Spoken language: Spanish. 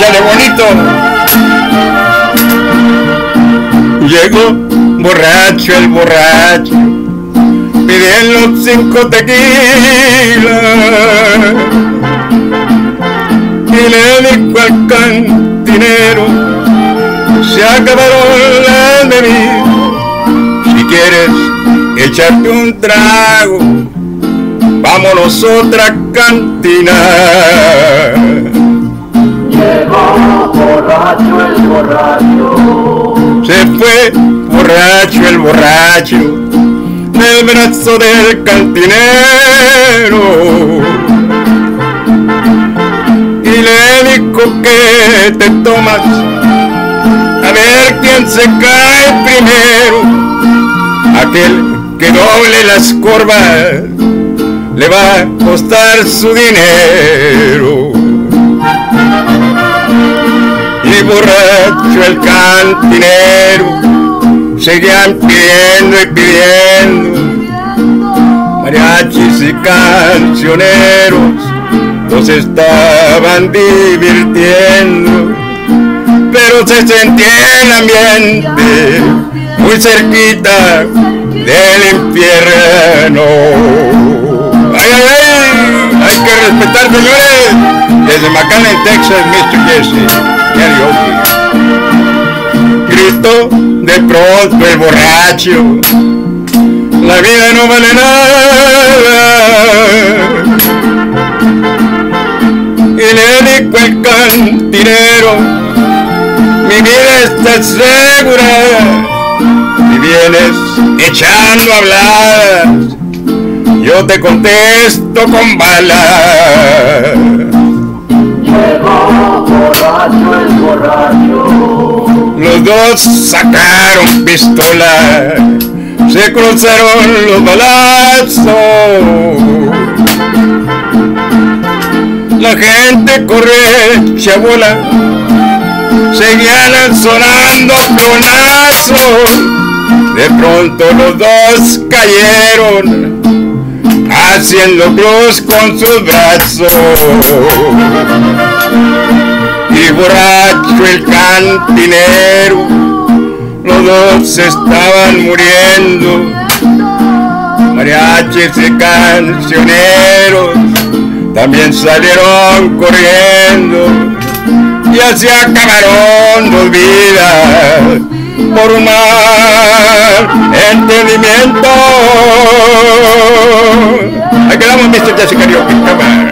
Échale bonito. Llegó borracho el borracho, pidiendo cinco tequilas. Y le dijo al cantinero, se acabaron las bebidas. Si quieres echarte un trago, vámonos otra cantina. Llegó borracho el borracho. Se fue borracho el borracho del brazo del cantinero y le dijo que te tomas a ver quién se cae primero aquel que doble las corvas le va a costar su dinero el cantinero seguían pidiendo y pidiendo mariachis y cancioneros. Los estaban divirtiendo pero se sentía el ambiente muy cerquita del infierno respetar señores desde McAllen Texas Mr. Jesse karaoke. Gritó de pronto el borracho, la vida no vale nada. Y le dijo el cantinero, mi vida está segura, y vienes echando habladas, yo te contesto con balas. Llegó borracho el borracho. Los dos sacaron pistola, se cruzaron los balazos. La gente corre, chabola, seguían sonando clonazos. De pronto los dos cayeron, haciendo cruz con sus brazos y borracho el cantinero, los dos estaban muriendo, mariachis y cancioneros también salieron corriendo. Y así acabaron dos vidas por un mal entendimiento. Agora vamos ver se desse carioca.